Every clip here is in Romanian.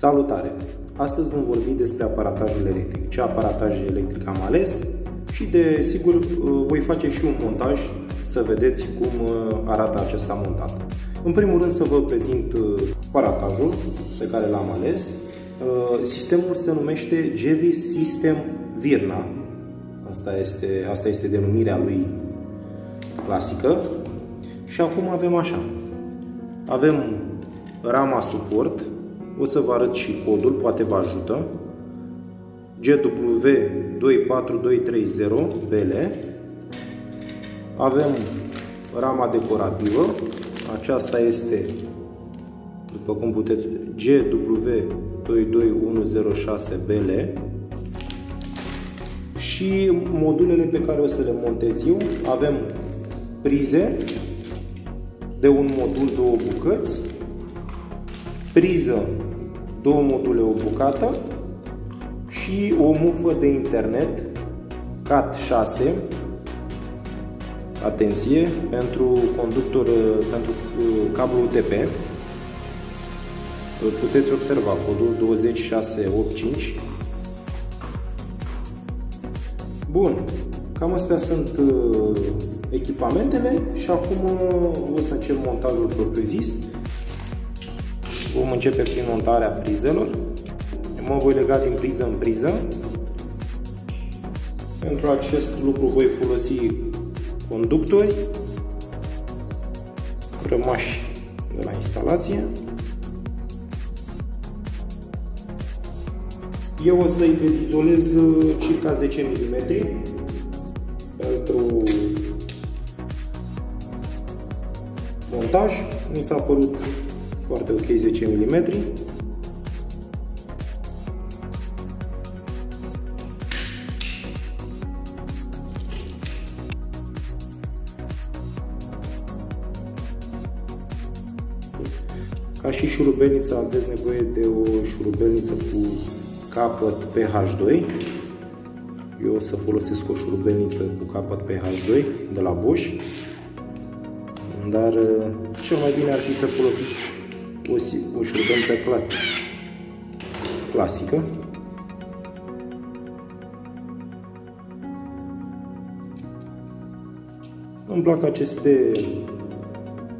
Salutare! Astăzi vom vorbi despre aparatajul electric. Ce aparataj electric am ales și de sigur voi face și un montaj să vedeți cum uh, arată acesta montat. În primul rând să vă prezint uh, aparatajul pe care l-am ales. Uh, sistemul se numește Gevis System Virna. Asta este, asta este denumirea lui clasică. Și acum avem așa. Avem rama suport, o să vă arăt și codul, poate vă ajută. GW24230BL Avem rama decorativă, aceasta este, după cum puteți, GW22106BL și modulele pe care o să le montez eu, avem prize de un modul, două bucăți, priză, două module, o bucată și o mufă de internet CAT6 atenție, pentru conductor, pentru uh, cablu UTP puteți observa codul 2685 Bun, cam astea sunt uh, echipamentele și acum uh, o să încep montajul propriu-zis Vom începe prin montarea prizelor. Mă voi lega din priză în priză. Pentru acest lucru voi folosi conductori rămași de la instalație. Eu o să-i dezizolez uh, circa 10 mm pentru montaj. Mi s-a părut foarte ok 10 mm. Ca și șurubelnița aveți nevoie de o șurubelniță cu capăt PH2. Eu o să folosesc o șurubelniță cu capăt PH2 de la Bosch. Dar cel mai bine ar fi să folosiți o, o șurubență clasică. Îmi plac aceste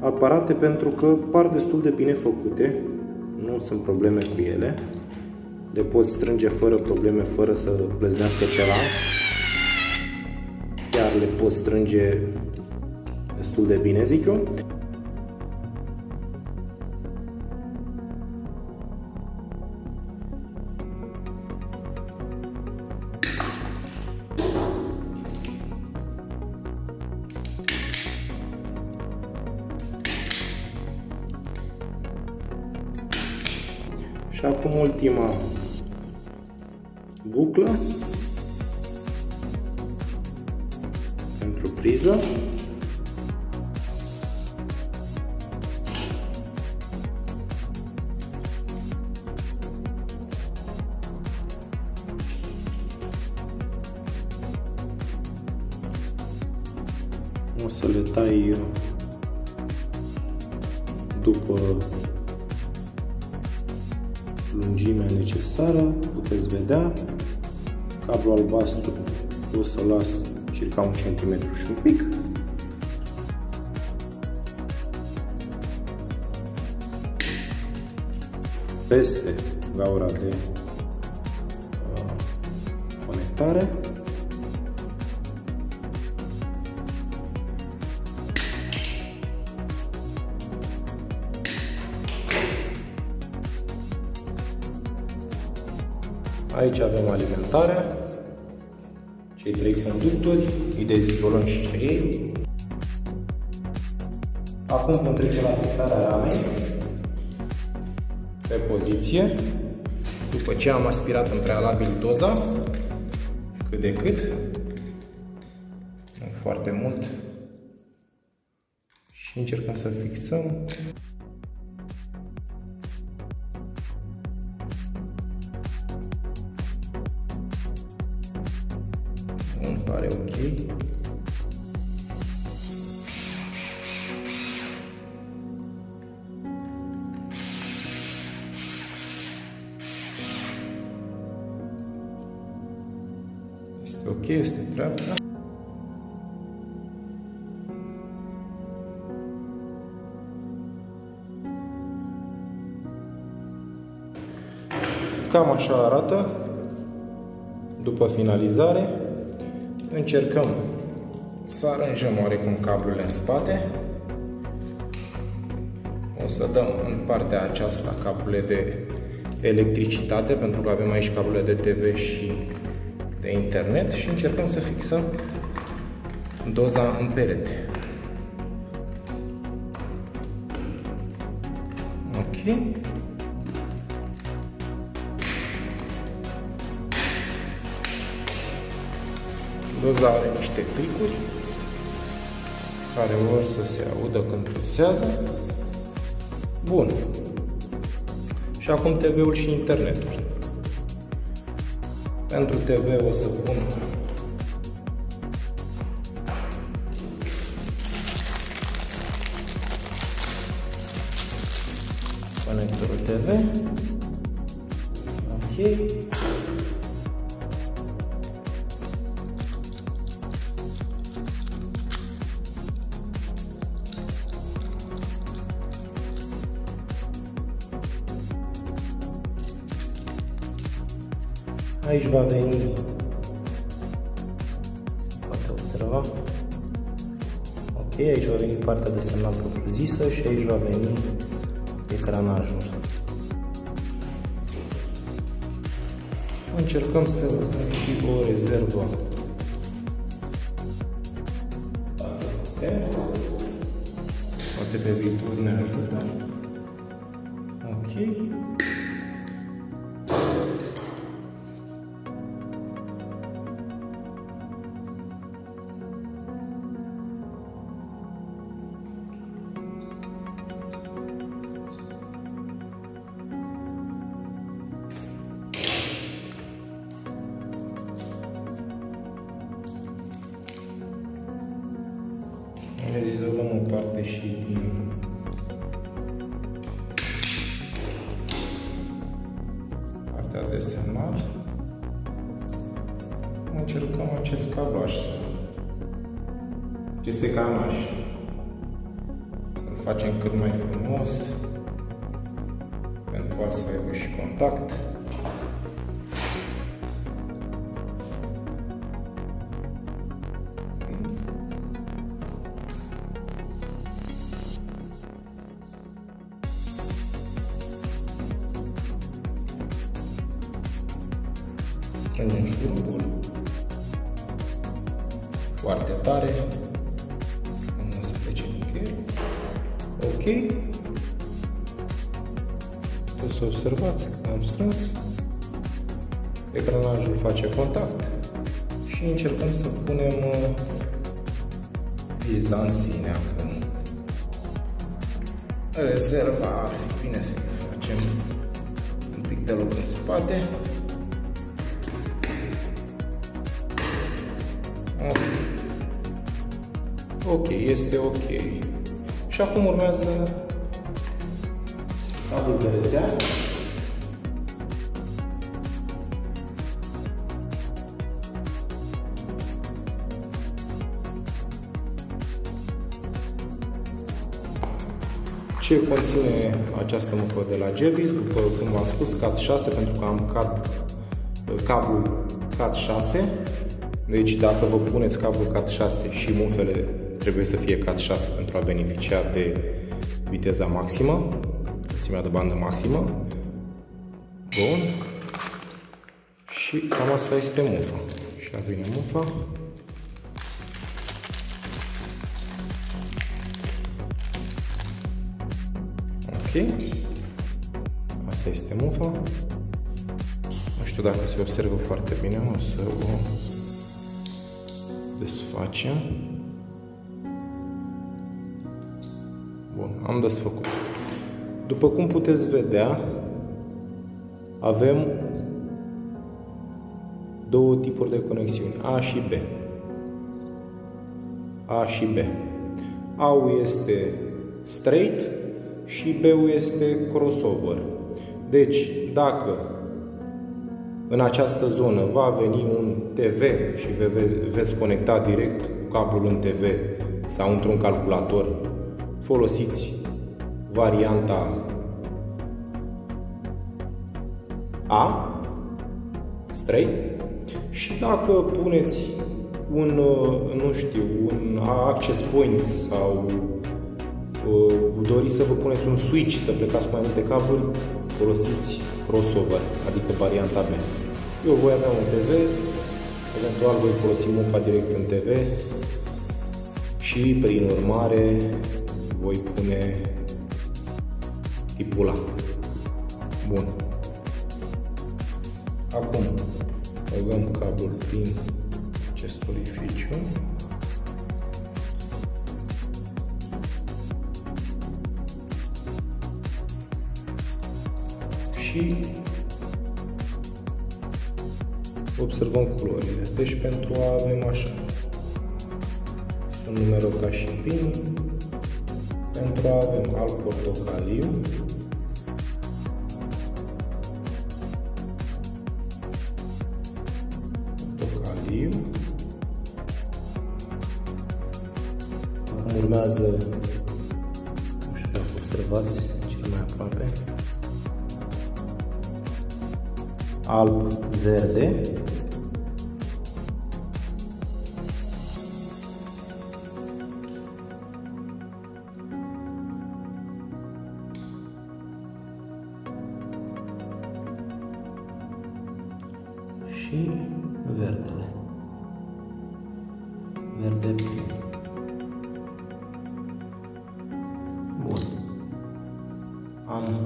aparate pentru că par destul de bine făcute, nu sunt probleme cu ele, le poți strânge fără probleme, fără să plăznească ceva, chiar le poți strânge destul de bine, zic eu. Ultima buclă pentru priză. O să le tai după necesară, puteți vedea. Cablul albastru o să las circa un centimetru și un pic. Peste gaura de uh, conectare. Aici avem alimentarea, cei trei conductori, îi dezizolăm și pe ei. Acum vom trece la fixarea ramei pe poziție. După ce am aspirat în prealabil doza, cât de cât, nu foarte mult, și încercăm să fixăm Este ok, este dreapta. Cam așa arată după finalizare. Încercăm să aranjăm oarecum cablurile în spate. O să dăm în partea aceasta cablurile de electricitate, pentru că avem aici cablurile de TV și de internet și încercăm să fixăm doza în perete. Ok. Doza are niște clicuri care vor să se audă când pulsează. Bun. Și acum TV-ul și internetul. Pentru TV o să pun conectorul TV. Ok. Aici va veni, poate observa, ok, aici va veni partea de semnal propriu-zisă și aici va veni ecranajul. Încercăm să văzăm și o rezervă Poate pe viitor ne ajută. Ok. Izolăm o parte și din partea de semnal. Încercăm acest cablaj, aceste canaș. Să-l facem cât mai frumos, pentru să aibă și contact. Strângem șurubul foarte tare, nu se plece nicăieri. Ok. Puteți să observați că am strâns. Ecranajul face contact și încercăm să punem viza uh, în sine acum. Rezerva ar fi bine să facem un pic de loc în spate. Ok, este ok. Și acum urmează cablul de rețea. Ce conține această mufă de la Jevis? După cum v-am spus, CAT 6 pentru că am CAT, cablul CAT 6 deci dacă vă puneți cablul CAT 6 și mufele trebuie să fie CAT 6 pentru a beneficia de viteza maximă, înălțimea de bandă maximă. Bun. Și cam asta este mufa. Și a vine mufa. Ok. Asta este mufa. Nu știu dacă se observă foarte bine, o să o desfacem. Bun, am desfăcut. După cum puteți vedea, avem două tipuri de conexiuni, A și B. A și B. A-ul este straight și B-ul este crossover. Deci, dacă în această zonă va veni un TV și veți conecta direct cu cablul în TV sau într-un calculator, folosiți varianta A, straight, și dacă puneți un, nu știu, un access point sau uh, doriți să vă puneți un switch, să plecați cu mai multe cabluri, folosiți crossover, adică varianta B. Eu voi avea un TV, eventual voi folosi mufa direct în TV și prin urmare voi pune tipul A. Bun. Acum băgăm cablul prin acest orificiu. Și observăm culorile. Deci pentru a avem așa. Sunt numărul ca și pin. Pentru a avem alb portocaliu. Portocaliu. Acum urmează, nu știu dacă observați, cel mai aproape, alb și verdele. Verde plin. Bun. Am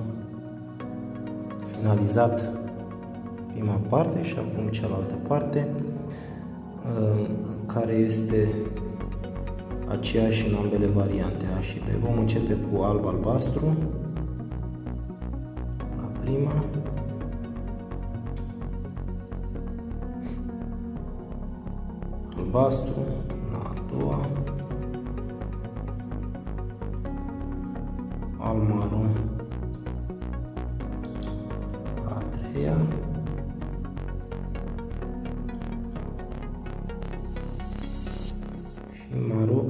finalizat prima parte și acum cealaltă parte uh, care este aceeași în ambele variante A și B. Vom începe cu alb-albastru la prima albastru la a doua, al maron la a treia, și maro.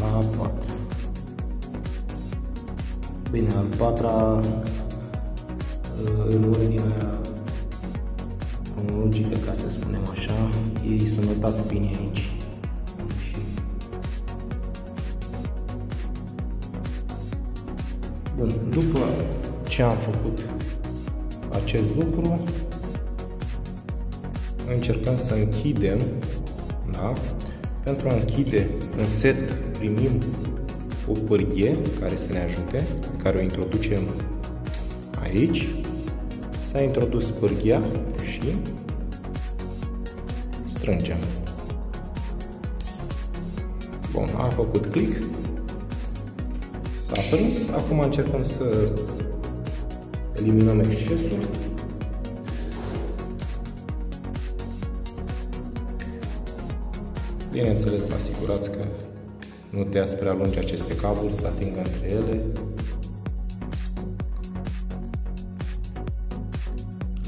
La a patra. Bine, al patra în ordinea cronologică, ca să spunem așa, ei sunt notați bine aici. Și... Bun, după ce am făcut acest lucru, încercăm să închidem, da? Pentru a închide un set primim o pârghie care să ne ajute, pe care o introducem aici. S-a introdus pârghia și strângem. Bun, am făcut click. S-a prins. Acum încercăm să eliminăm excesul. Bineînțeles, vă asigurați că nu tăiați prea lungi aceste cabluri, să atingă între ele.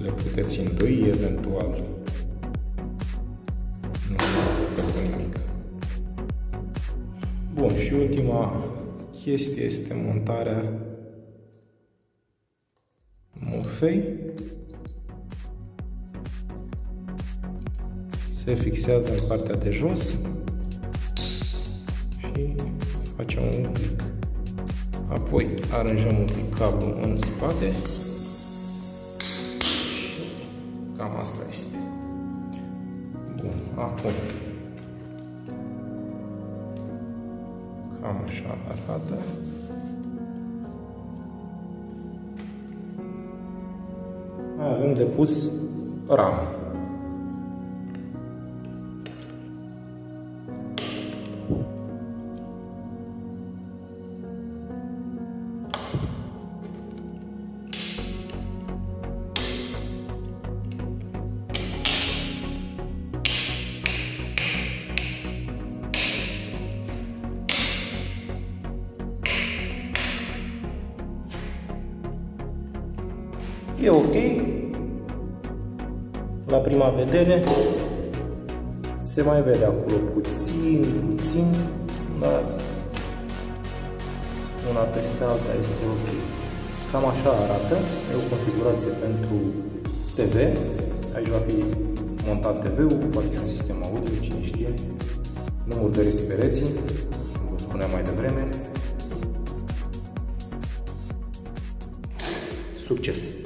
Le puteți îndoi, eventual ultima chestie este montarea mufei. Se fixează în partea de jos și facem un click. Apoi aranjăm un pic cablul în spate și cam asta este. Bun, acum așa arată. Mai avem de pus ramă. La prima vedere se mai vede acolo puțin, puțin, dar una peste alta este ok. Cam așa arată, e o configurație pentru TV, aici va fi montat TV-ul, poate și un sistem audio, cine știe, număr de respireții, cum vă spuneam mai devreme. Succes!